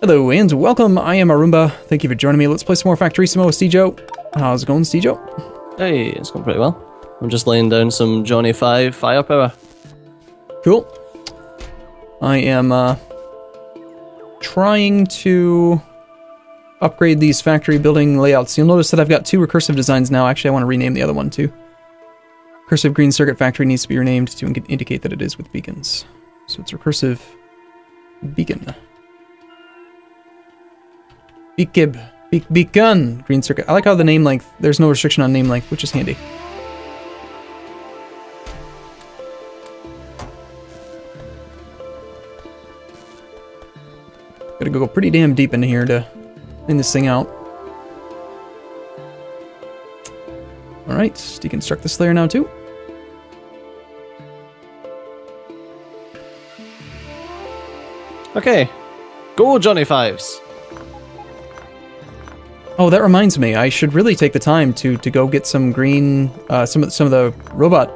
Hello and welcome. I am Arumba. Thank you for joining me. Let's play some more Factorissimo with Steejo. How's it going, Steejo? Hey, it's going pretty well. I'm just laying down some Johnny 5 firepower. Cool. I am uh, trying to upgrade these factory building layouts. You'll notice that I've got two recursive designs now. Actually, I want to rename the other one too. Recursive green circuit factory needs to be renamed to indicate that it is with beacons. So it's recursive beacon. Beakib. Be- beacon. Green circuit. I like how the name length, there's no restriction on name length, which is handy. Gotta go pretty damn deep into here to clean this thing out. Alright, deconstruct this layer now too. Okay, go Johnny 5s. Oh, that reminds me. I should really take the time to to go get some green, uh, some of some of the robot,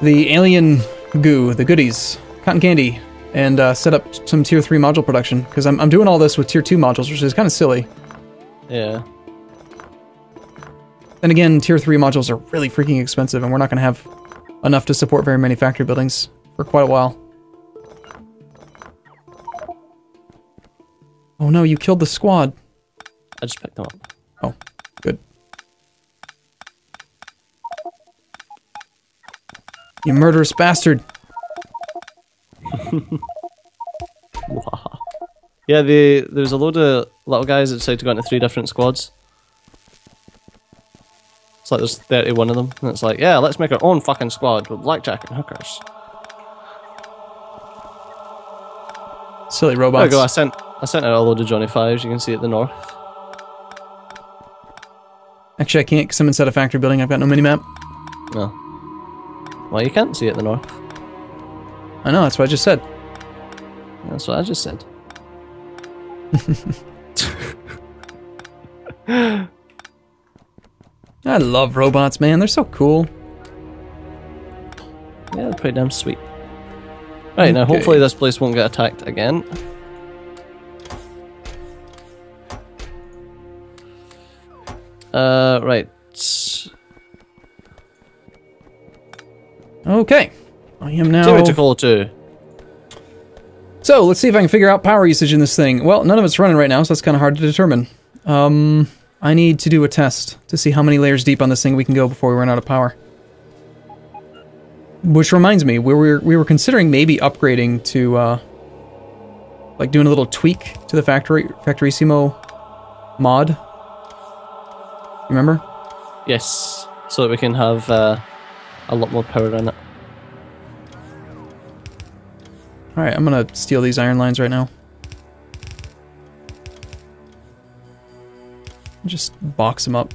the alien goo, the goodies, cotton candy, and uh, set up some tier three module production because I'm I'm doing all this with tier two modules, which is kind of silly. Yeah. Then again, tier three modules are really freaking expensive, and we're not going to have enough to support very many factory buildings for quite a while. Oh no, you killed the squad. I just picked them up. Oh, good. You murderous bastard. Yeah, the, there's a load of little guys that decided to go into three different squads. It's like there's 31 of them, and it's like, yeah, let's make our own fucking squad with blackjack and hookers. Silly There we go, I sent, I sent out a load of Johnny 5s, you can see at the north. Actually, I can't because I'm inside a factory building. I've got no minimap. No. Well, you can't see it at the north. I know, that's what I just said. That's what I just said. I love robots, man. They're so cool. Yeah, they're pretty damn sweet. Right, now hopefully this place won't get attacked again. Uh, right. Okay. I am now. Teammate to call two. So let's see if I can figure out power usage in this thing. Well, none of it's running right now, so that's kind of hard to determine. Um, I need to do a test to see how many layers deep on this thing we can go before we run out of power. Which reminds me, we were we were considering maybe upgrading to, uh, like doing a little tweak to the factory Factorissimo mod. Remember? Yes, so that we can have uh, a lot more power in it. All right, I'm gonna steal these iron lines right now. Just box them up.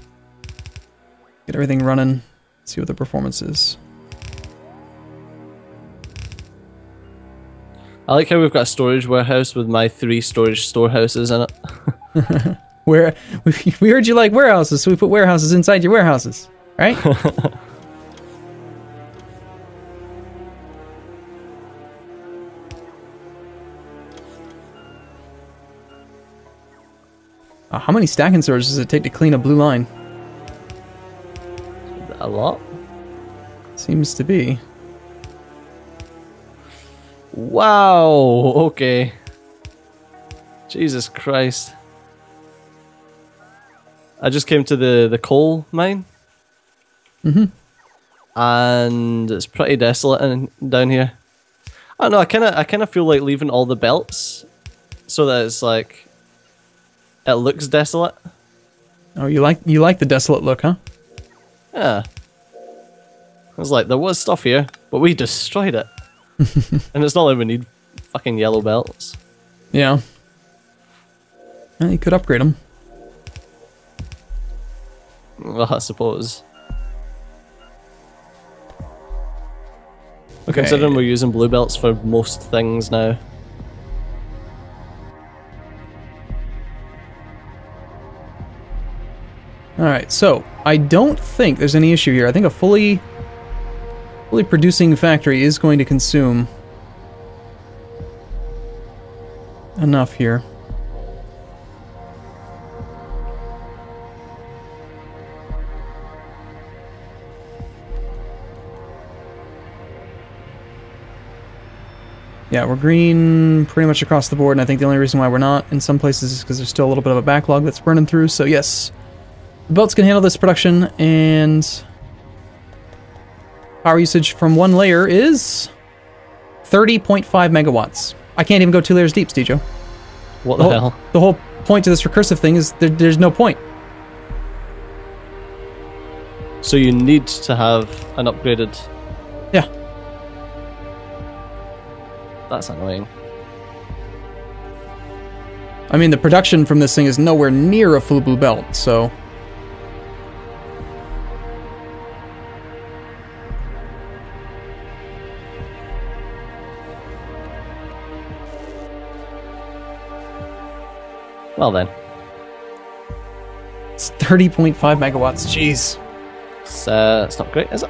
Get everything running. See what the performance is. I like how we've got a storage warehouse with my three storage storehouses in it. Where we heard you like warehouses, so we put warehouses inside your warehouses, right? Uh, how many stacking swords does it take to clean a blue line? A lot. Seems to be. Wow. Okay. Jesus Christ. I just came to the the coal mine. Mhm. And it's pretty desolate in, down here. I don't know. I kind of I kind of feel like leaving all the belts, so that it's like it looks desolate. Oh, you like you like the desolate look, huh? Yeah. I was like, there was stuff here, but we destroyed it. and it's not like we need fucking yellow belts. Yeah. Well, you could upgrade them. Well, I suppose. Okay. Considering we're using blue belts for most things now. All right, so I don't think there's any issue here. I think a fully, fully producing factory is going to consume enough here. Yeah, we're green pretty much across the board, and I think the only reason why we're not in some places is because there's still a little bit of a backlog that's burning through. So yes, the belts can handle this production, and power usage from one layer is 30.5 megawatts. I can't even go two layers deep, Steejo. What The the whole, hell? the whole point to this recursive thing is there, there's no point. So you need to have an upgraded. Yeah. That's annoying. I mean, the production from this thing is nowhere near a full blue belt, so. Well then, It's 30.5 megawatts. Jeez. it's, uh, it's not great, is it?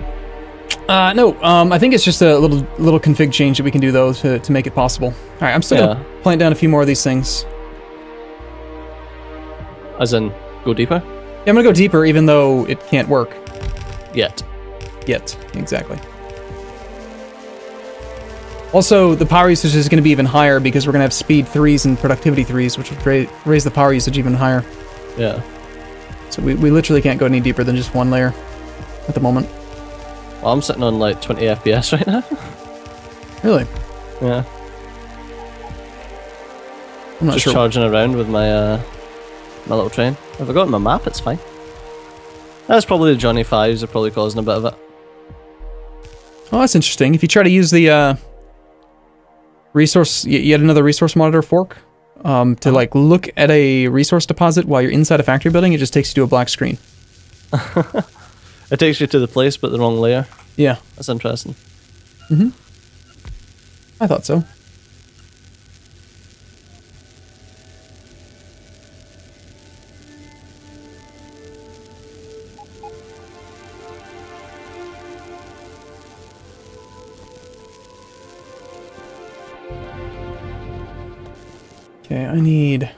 Uh, no, um, I think it's just a little little config change that we can do though to, to make it possible. All right, I'm still Yeah. gonna plant down a few more of these things. As in, go deeper? Yeah, I'm gonna go deeper, even though it can't work Yet. yet. Exactly. Also, the power usage is going to be even higher because we're going to have speed threes and productivity threes, which would raise the power usage even higher. Yeah. So we, we literally can't go any deeper than just one layer at the moment. Well, I'm sitting on like 20 FPS right now. Really? yeah. I'm not Just sure. charging around with my uh, my little train. If I got my map, it's fine. That's probably the Johnny Fives are probably causing a bit of it. Oh, that's interesting. If you try to use the uh, resource, yet another resource monitor fork, um, to like look at a resource deposit while you're inside a factory building, it just takes you to a black screen. It takes you to the place, but the wrong layer. Yeah, That's interesting. Mm-hmm. I thought so. Okay, I need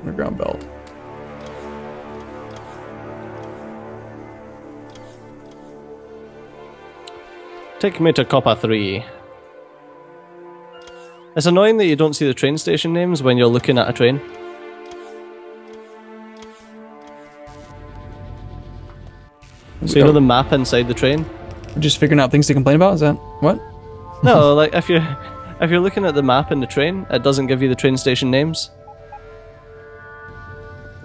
underground belt. Take me to Copper 3. It's annoying that you don't see the train station names when you're looking at a train. So you know the map inside the train? We're just figuring out things to complain about. Is that what? No, like if you're if you're looking at the map in the train, it doesn't give you the train station names.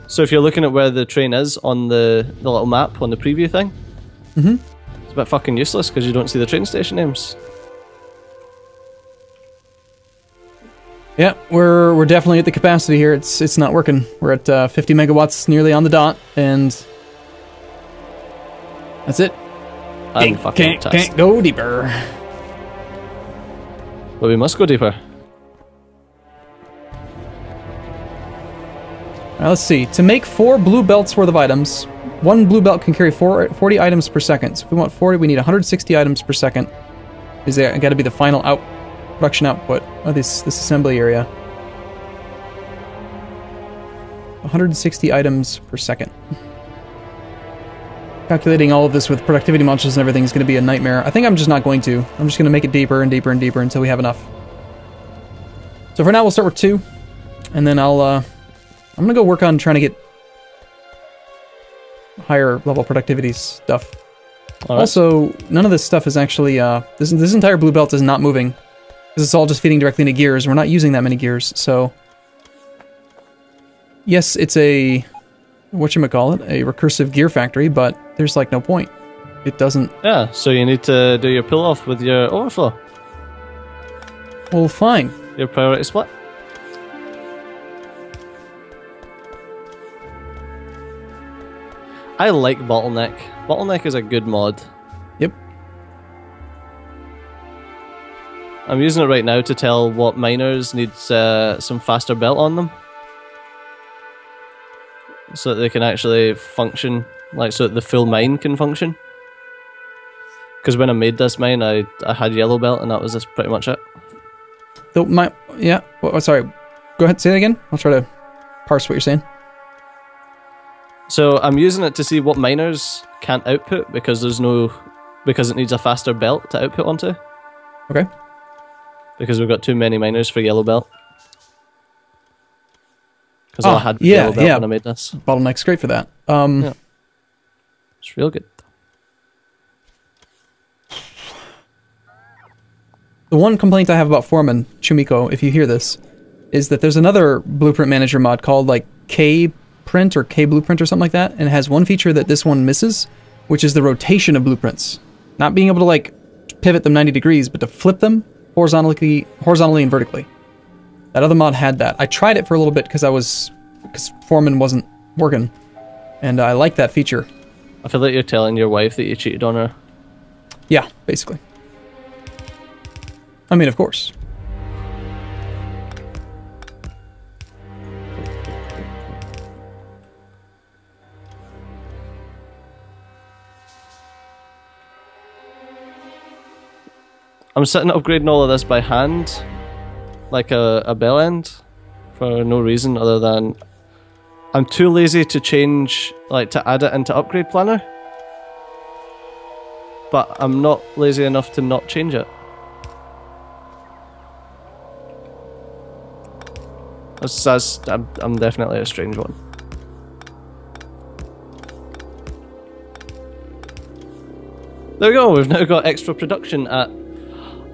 So if you're looking at where the train is on the, the little map on the preview thing, Mhm. it's a bit fucking useless because you don't see the train station names. Yeah, we're we're definitely at the capacity here. It's it's not working. We're at uh, 50 megawatts, nearly on the dot, and that's it. I'm Can't- fucking can't, can't go deeper. But we must go deeper. Now let's see. To make four blue belts worth of items, one blue belt can carry four, 40 items per second. So if we want 40, we need 160 items per second. Is that got to be the final out production output of this this assembly area? 160 items per second. Calculating all of this with productivity monsters and everything is going to be a nightmare. I think I'm just not going to. I'm just going to make it deeper and deeper and deeper until we have enough. So for now, we'll start with two, and then I'll uh, I'm gonna go work on trying to get higher level productivity stuff. Right. Also, none of this stuff is actually uh, this this entire blue belt is not moving because it's all just feeding directly into gears. We're not using that many gears, so yes, it's a what you call it, a recursive gear factory, but there's like no point. It doesn't. yeah, so you need to do your pull off with your overflow, Well, fine. your priority split. I like bottleneck. Bottleneck is a good mod. Yep. I'm using it right now to tell what miners need uh, some faster belt on them. So that they can actually function, like so that the full mine can function. Because when I made this mine, I, I had yellow belt and that was just pretty much it. The, my yeah. Well, sorry. Go ahead. Say it again. I'll try to parse what you're saying. So I'm using it to see what miners can't output because there's no because it needs a faster belt to output onto. Okay. Because we've got too many miners for yellow belt. Because Ah, I had was yeah, yellow belt yeah. when I made this. Bottleneck's great for that. Um, Yeah. It's real good. The one complaint I have about Foreman, Choumiko, if you hear this, is that there's another Blueprint Manager mod called like K Print or K Blueprint or something like that, and it has one feature that this one misses, which is the rotation of blueprints. Not being able to like pivot them 90 degrees, but to flip them horizontally, horizontally and vertically. That other mod had that. I tried it for a little bit because I was because Foreman wasn't working, and I like that feature. I feel like you're telling your wife that you cheated on her. Yeah, basically. I mean, of course. I'm sitting upgrading all of this by hand, like a, a bell end, for no reason other than I'm too lazy to change, like to add it into Upgrade Planner. But I'm not lazy enough to not change it. That's, that's I'm, I'm definitely a strange one. There we go. We've now got extra production at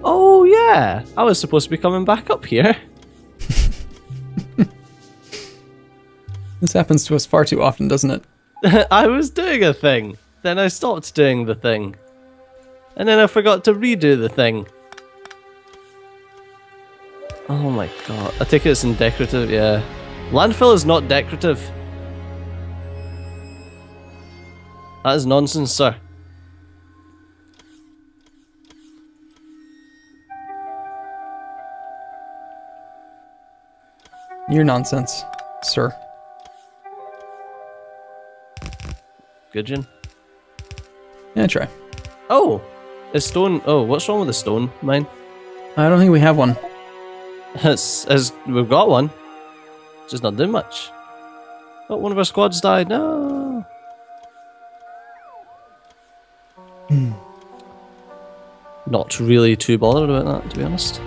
Oh yeah, I was supposed to be coming back up here. This happens to us far too often, doesn't it? I was doing a thing, then I stopped doing the thing, and then I forgot to redo the thing. Oh my god! I take it it's in decorative. Yeah, landfill is not decorative. That is nonsense, sir. You're nonsense, sir. Gudgeon. Yeah, try. Oh, is stone. Oh, what's wrong with the stone mine? I don't think we have one. It's, it's, we've got one. It's just not doing much. Oh, one of our squads died. No. Hmm. Not really too bothered about that, to be honest.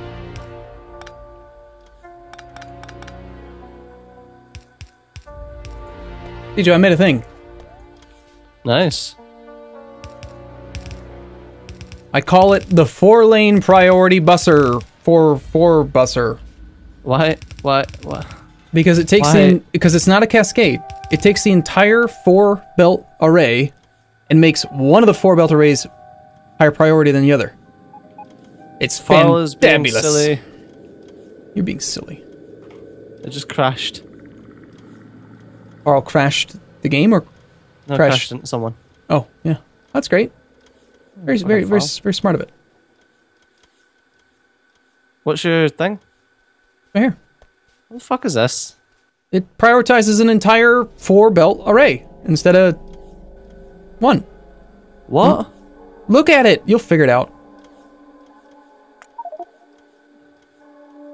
DJ, I made a thing. Nice. I call it the four lane priority busser. Four four busser. Why? Why? Why? Because it takes Why? in because it's not a cascade. It takes the entire four belt array and makes one of the four belt arrays higher priority than the other. It's is being silly. You're being silly. It just crashed. Carl crashed the game or No, Crashed. crashed into someone. oh yeah. That's great. Very Fucking very very file. very smart of it. What's your thing? Right here. What the fuck is this? It prioritizes an entire four belt array instead of one. What? Look at it. You'll figure it out.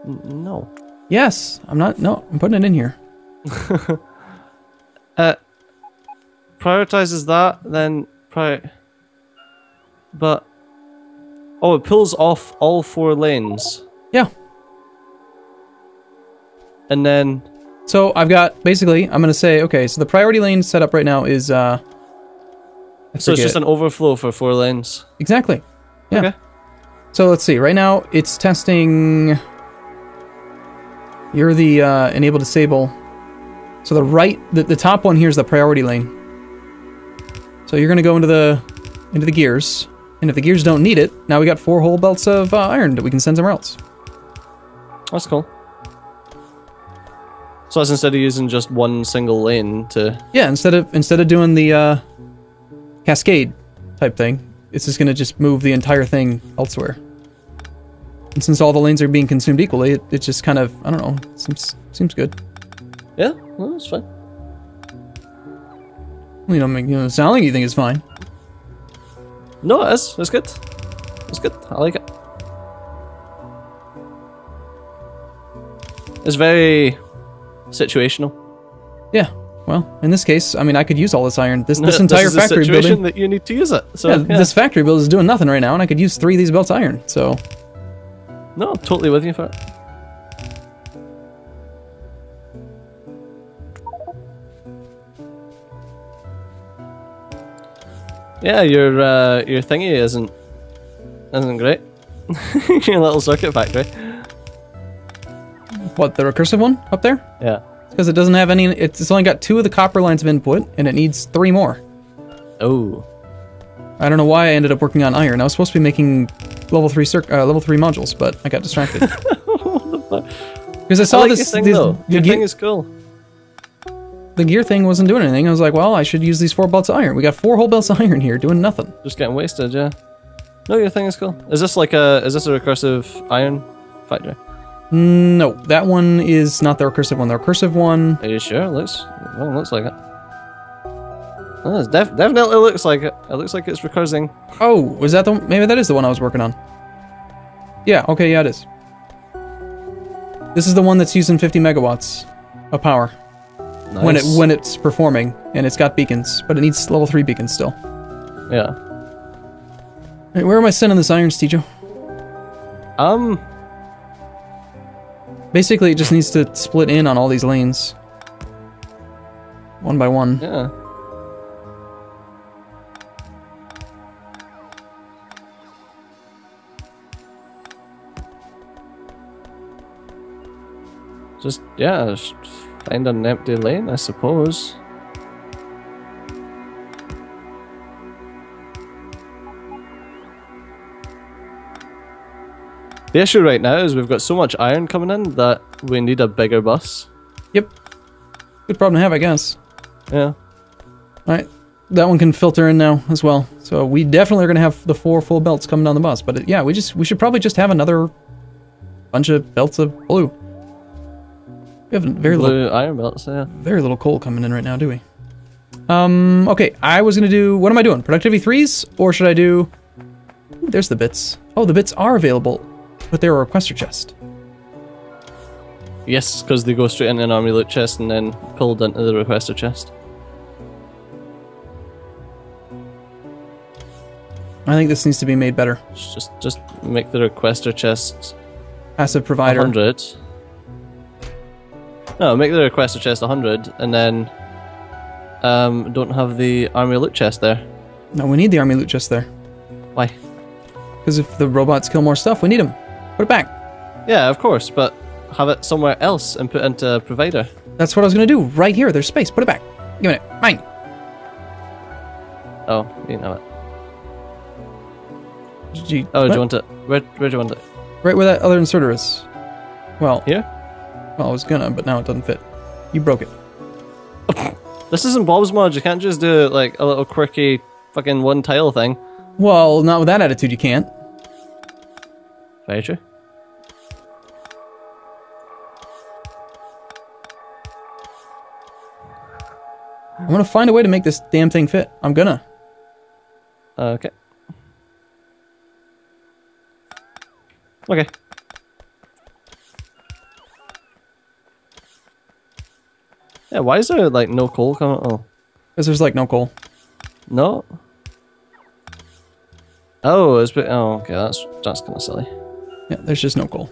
N- No. Yes. I'm not. No, I'm putting it in here. Uh, prioritizes that, then pri. But oh, it pulls off all four lanes, Yeah. and then So I've got basically. I'm gonna say okay. So the priority lane setup right now is. uh so it's just an overflow for four lanes. exactly. Yeah. Okay. So let's see. Right now it's testing. You're the uh, enable disable. So the right, the, the top one here is the priority lane. So you're gonna go into the into the gears, and if the gears don't need it, now we got four whole belts of uh, iron that we can send somewhere else. That's cool. So that's instead of using just one single lane to Yeah, instead of instead of doing the uh, cascade type thing, it's just gonna just move the entire thing elsewhere. And since all the lanes are being consumed equally, it, it just kind of I don't know seems seems good. yeah, well, that's fine. You know, I mean, you know, sound like you think it's fine. No, that's that's good. That's good. I like it. It's very situational. Yeah. Well, in this case, I mean, I could use all this iron. This this This entire is a factory situation building. that you need to use it. So Yeah, yeah, this factory build is doing nothing right now, and I could use three of these belts iron. So no, totally with you for it. Yeah, your uh, your thingy isn't isn't great. your little circuit factory. what the recursive one up there? Yeah. Because it doesn't have any. It's it's only got two of the copper lines of input, and it needs three more. Oh. I don't know why I ended up working on iron. I was supposed to be making level three circ- uh, level three modules, but I got distracted. Because I saw I like this. your thing this- though. Your thing is cool. The gear thing wasn't doing anything. I was like, well, I should use these four belts of iron. We got four whole belts of iron here, doing nothing. Just getting wasted, yeah. No, your thing is cool. Is this like a is this a recursive iron factory? No, that one is not the recursive one. The recursive one. Are you sure? It looks well, it looks like it. Oh, it def- definitely looks like it. It looks like it's recursing. Oh, was that the? one? Maybe that is the one I was working on. Yeah. Okay. Yeah, it is. This is the one that's using 50 megawatts of power Nice. when it when it's performing, and it's got beacons, but it needs level three beacons still. yeah. Hey, where am I sending this iron, Steejo? Um. Basically, it just needs to split in on all these lanes, one by one. Yeah. Just yeah, just find an empty lane, I suppose. The issue right now is we've got so much iron coming in that we need a bigger bus. Yep. Good problem to have, I guess. Yeah. All right, that one can filter in now as well. So we definitely are gonna have the four full belts coming down the bus. But it, yeah, we just we should probably just have another bunch of belts of blue. We have very little iron belts, yeah. very little coal coming in right now, do we? Um. Okay, I was gonna do. What am I doing? Productivity threes, or should I do? Ooh, there's the bits. Oh, the bits are available, but they're a requester chest. Yes, because they go straight into an army loot chest and then pulled into the requester chest. I think this needs to be made better. Just just make the requester chest Passive provider. 100. No, make the requester chest 100 and then um, don't have the army loot chest there. No, we need the army loot chest there. Why? Because if the robots kill more stuff, we need them. Put it back. Yeah, of course, but have it somewhere else and put into provider. That's what I was gonna do. Right here. There's space. Put it back. Give me it. Mine. Oh, you know it. You- Oh, do what? you want it? Where, where do you want it? Right where that other inserter is. Well, Here? Well, I was gonna, but now it doesn't fit. You broke it. This isn't Bob's mod. You can't just do like a little quirky fucking one tile thing. Well, not with that attitude. You can't. Very true. I'm gonna find a way to make this damn thing fit. I'm gonna. Okay. Okay. Yeah, why is there like no coal coming? Oh, Because there's like no coal. no. Oh, it's bit. Oh, okay, that's that's kind of silly. Yeah, there's just no coal.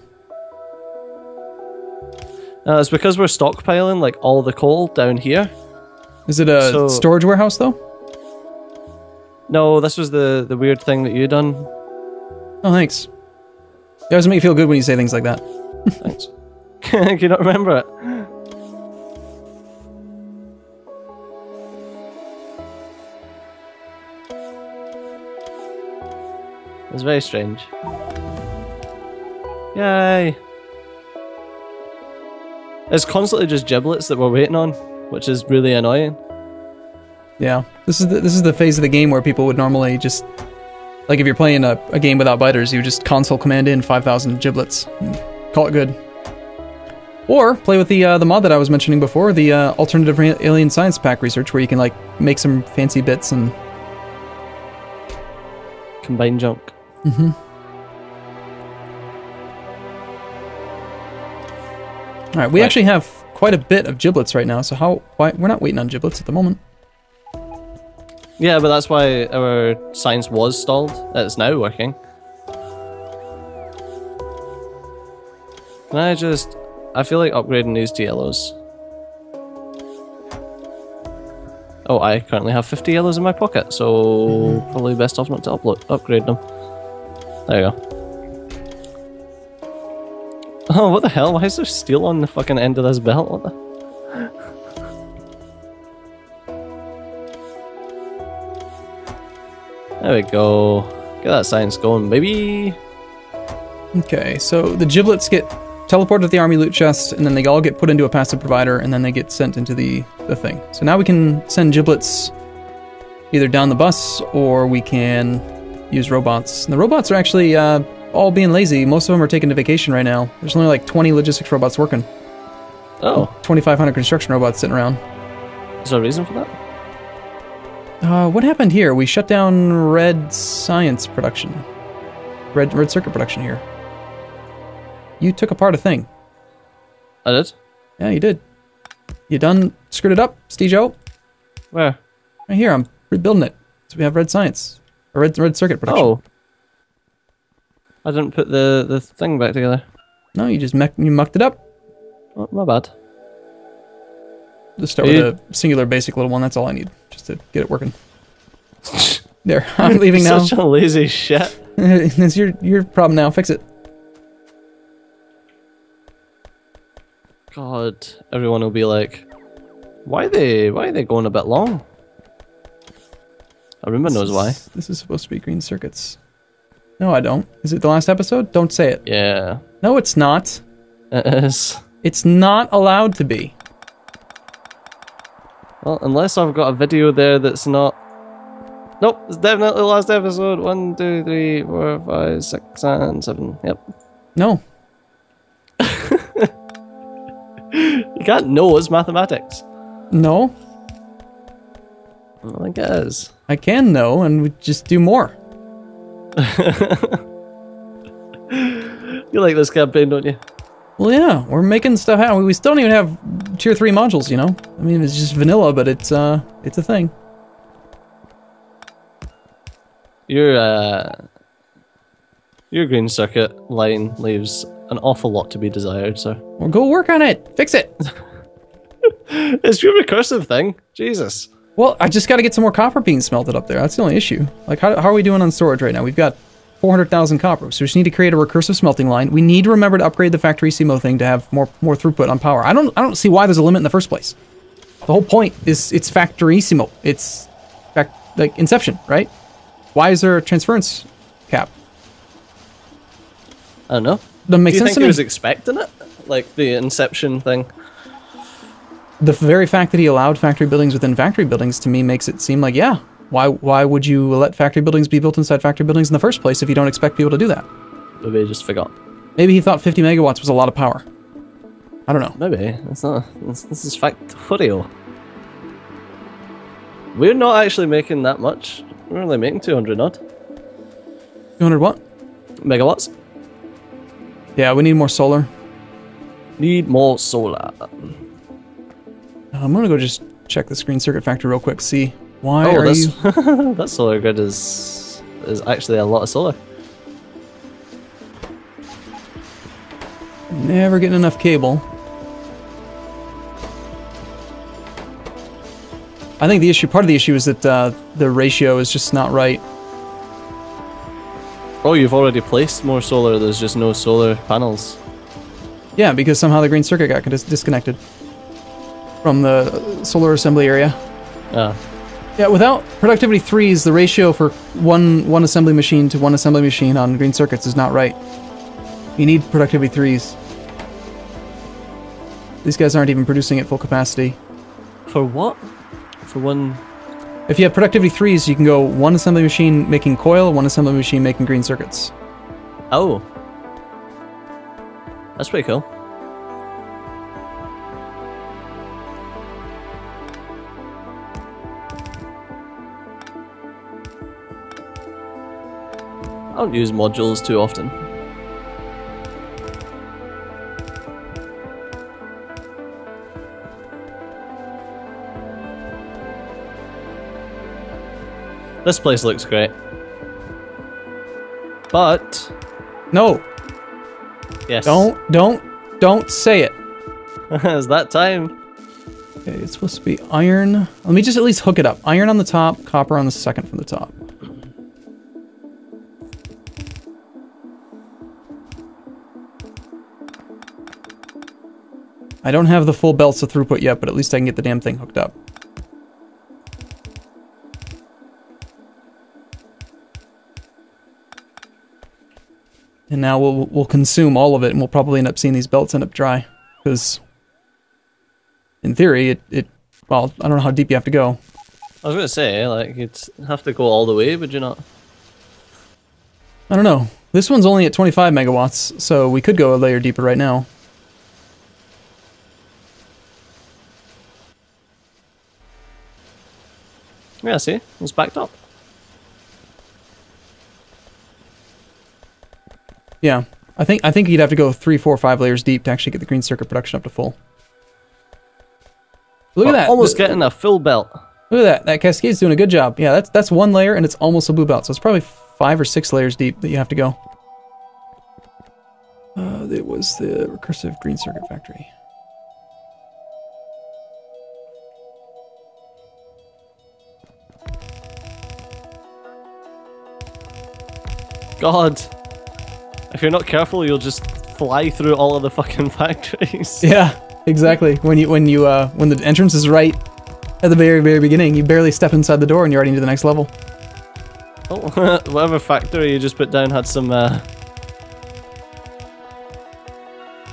No, it's because we're stockpiling like all the coal down here. Is it a So- storage warehouse though? No, this was the the weird thing that you done. Oh, thanks. It doesn't make me feel good when you say things like that. Thanks. Can you not remember it? It's very strange. Yay! It's constantly just giblets that we're waiting on, which is really annoying. Yeah, this is the, this is the phase of the game where people would normally just, like if you're playing a, a game without biters, you just console command in 5,000 giblets, and call it good. Or play with the uh, the mod that I was mentioning before, the uh, alternative alien science pack research, where you can like make some fancy bits and Combine junk. All All right, we Right. actually have quite a bit of giblets right now. So how? Why we're not waiting on giblets at the moment? Yeah, but that's why our science was stalled. It's now working. Can I just... I feel like upgrading these to yellows. Oh, I currently have 50 yellows in my pocket, so mm-hmm. probably best off not to upload, upgrade them. There you go. Oh, what the hell? Why is there steel on the fucking end of this belt? What the... There we go. Get that science going, baby. Okay, so the giblets get teleported to the army loot chest, and then they all get put into a passive provider, and then they get sent into the, the thing. So now we can send giblets either down the bus, or we can use robots. And the robots are actually uh, all being lazy. Most of them are taking to vacation right now. There's only like 20 logistics robots working. Oh, 2,500 construction robots sitting around. is there a reason for that? Uh, what happened here? We shut down red science production. Red red circuit production here. You took apart a thing. I did? Yeah, you did. You done screwed it up, Steejo? Where? Right here, I'm rebuilding it. So we have red science. Red red circuit production. Oh. I didn't put the, the thing back together. No, you just mech- you mucked it up. Oh, my bad. Just start You- with a singular basic little one. That's all I need, just to get it working. There, I'm leaving now. Such a lazy shit. it's your your problem now. Fix it. God, everyone will be like, why are they why are they going a bit long? Arumba knows why. This is supposed to be green circuits. No, I don't. Is it the last episode? Don't say it. Yeah, No, it's not. it is. It's not allowed to be. Well, unless I've got a video there that's not. Nope, it's definitely the last episode. One, two, three, four, five, six, and seven. Yep. No. You can't know it's mathematics. No. I think it is. I can know, and we just do more. You like this campaign, don't you? Well, yeah, we're making stuff happen. We still don't even have tier three modules, you know. I mean, it's just vanilla, but it's uh, it's a thing. Your uh, your green circuit line leaves an awful lot to be desired, sir. Well, go work on it. Fix it. It's your recursive thing. Jesus. Well, I just got to get some more copper being smelted up there. That's the only issue. Like, how, how are we doing on storage right now? We've got 400,000 copper, so we just need to create a recursive smelting line. We need to remember to upgrade the Factorissimo thing to have more more throughput on power. I don't I don't see why there's a limit in the first place. The whole point is it's factorissimo. It's fact like Inception, right? Why is there a transference cap? I don't know. Doesn't make Do you sense think to he was expecting it? Like the Inception thing? The very fact that he allowed factory buildings within factory buildings to me makes it seem like yeah. Why why would you let factory buildings be built inside factory buildings in the first place if you don't expect people to do that? Maybe I just forgot. Maybe he thought 50 megawatts was a lot of power. I don't know. Maybe. It's not. This, this is factorio. We're not actually making that much. We're only making 200 odd 200 what? megawatts. Yeah, we need more solar. Need more solar. Uh, I'm gonna go just check the screen circuit factor real quick. See why oh, are that's, you? that solar grid is is actually a lot of solar. Never getting enough cable. I think the issue, part of the issue, is that uh, the ratio is just not right. Oh, you've already placed more solar. There's just no solar panels. Yeah, because somehow the green circuit got dis- disconnected from the solar assembly area. Ah, Yeah, without productivity threes, the ratio for one one assembly machine to one assembly machine on green circuits is not right. You need productivity threes. These guys aren't even producing at full capacity. for what? For one. If you have productivity threes, you can go one assembly machine making coil, one assembly machine making green circuits. Oh, that's pretty cool. I don't use modules too often. This place looks great. But... No! Yes. Don't, don't, don't say it. it's that time. Okay, it's supposed to be iron. Let me just at least hook it up. Iron on the top, copper on the second from the top. I don't have the full belts of throughput yet, but at least I can get the damn thing hooked up. And now we'll we'll consume all of it, and we'll probably end up seeing these belts end up dry, because in theory, it, it well, I don't know how deep you have to go. I was gonna say, like, you'd have to go all the way, but you're not? I don't know. This one's only at 25 megawatts, so we could go a layer deeper right now. Yeah, see, it's backed up. Yeah, I think I think you'd have to go three, four, five layers deep to actually get the green circuit production up to full. Look at We're that! Almost Th- getting a full belt. Look at that! That cascade's doing a good job. Yeah, that's that's one layer, and it's almost a blue belt, so it's probably five or six layers deep that you have to go. Uh, it was the recursive green circuit factory. God, if you're not careful, you'll just fly through all of the fucking factories. Yeah, exactly. When you when you uh when the entrance is right at the very very beginning, you barely step inside the door and you're already into the next level. Oh, whatever factory you just put down had some uh,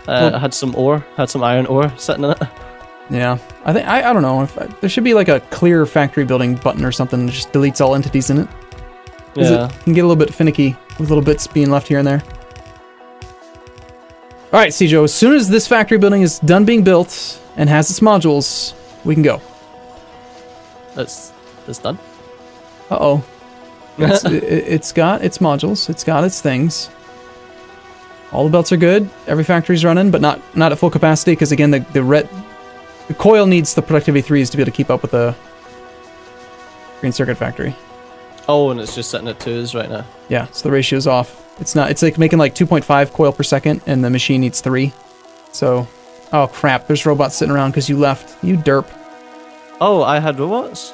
uh Well- had some ore, had some iron ore sitting in it. Yeah, I think I, I don't know if I, there should be like a clear factory building button or something that just deletes all entities in it. Yeah. it can get a little bit finicky with little bits being left here and there. All right, Steejo. As soon as this factory building is done being built and has its modules, we can go. It's it's done. Uh oh. It's, it, it's got its modules. It's got its things. All the belts are good. Every factory's running, but not not at full capacity because again, the the red the coil needs the productivity threes to be able to keep up with the green circuit factory. Oh, and it's just sitting at twos right now. Yeah, so the ratio's off. It's not. It's like making like 2.5 coil per second, and the machine needs three. So, oh crap! There's robots sitting around because you left. You derp. Oh, I had robots.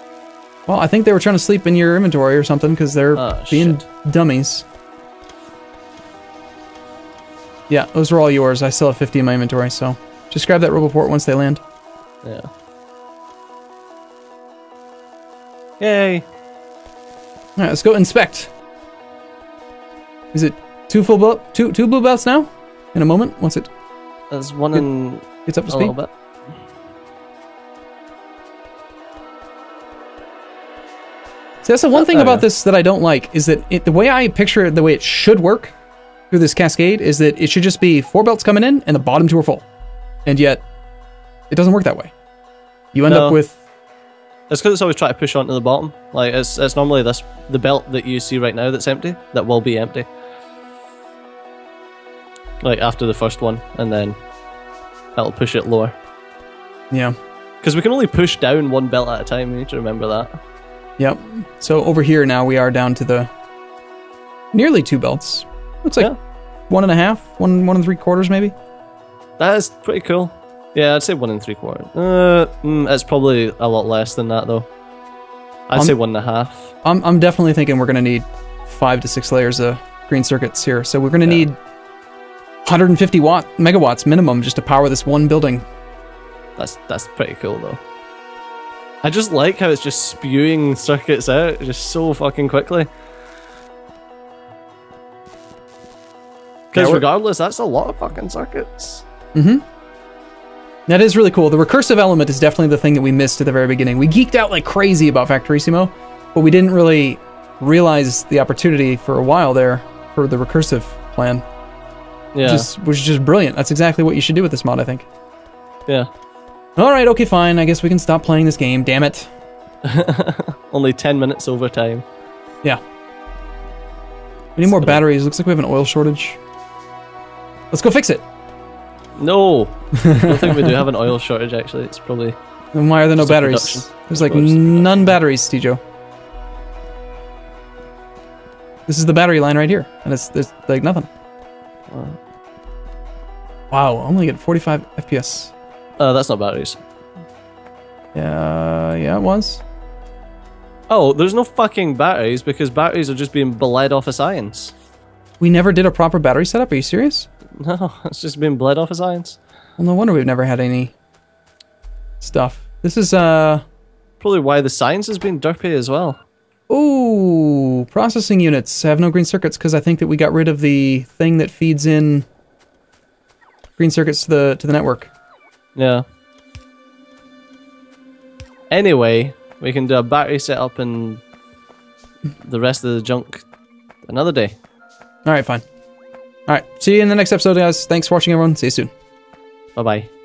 Well, I think they were trying to sleep in your inventory or something because they're Oh, being shit. dummies. Yeah, those were all yours. I still have 50 in my inventory, so just grab that roboport once they land. Yeah. Yay! All right, let's go inspect. Is it two full belt, two two blue belts now? In a moment, once it There's one Good. in gets up to speed. bit. See, that's the one Oh, thing oh, about yeah. this that I don't like is that it, the way I picture it, the way it should work through this cascade is that it should just be four belts coming in and the bottom two are full, and yet it doesn't work that way. You end No. up with It's because it's always trying to push onto the bottom. Like it's it's normally this the belt that you see right now that's empty that will be empty. Like after the first one, and then that'll push it lower. yeah, Because we can only push down one belt at a time. We need to remember that. yep. So over here now we are down to the nearly two belts. Looks like Yeah. one and a half, one one and three quarters maybe. That is pretty cool. Yeah, I'd say one and three quarters. Uh, mm, it's probably a lot less than that though. I'd Um, say one and a half. I'm I'm definitely thinking we're gonna need five to six layers of green circuits here. So we're gonna Yeah. need 150 watt megawatts minimum just to power this one building. That's that's pretty cool though. I just like how it's just spewing circuits out just so fucking quickly. Because regardless, that's a lot of fucking circuits. That is really cool. The recursive element is definitely the thing that we missed at the very beginning. We geeked out like crazy about Factorissimo, but we didn't really realize the opportunity for a while there for the recursive plan. Yeah, Just which is just brilliant. That's exactly what you should do with this mod, I think. yeah. All right, okay, fine. I guess we can stop playing this game. Damn it. Only ten minutes overtime. Yeah. We need more batteries. Looks like we have an oil shortage. Let's go fix it. No, I don't think we do have an oil shortage. Actually, it's probably Then why are there no batteries? production. There's like Just a production. none batteries, Steejo. This is the battery line right here, and it's there's like nothing. Wow, only get 45 FPS. Uh, that's not batteries. Yeah, yeah, it was. Oh, there's no fucking batteries because batteries are just being bled off of science. We never did a proper battery setup. Are you serious? No, it's just been bled off of science. Well, no wonder we've never had any stuff. This is uh Probably why the science has been derpy as well. ooh processing units have no green circuits because I think that we got rid of the thing that feeds in green circuits to the to the network. Yeah. Anyway, we can do a battery setup and the rest of the junk another day. All right, fine. All right, see you in the next episode, guys. Thanks for watching, everyone. See you soon. Bye bye.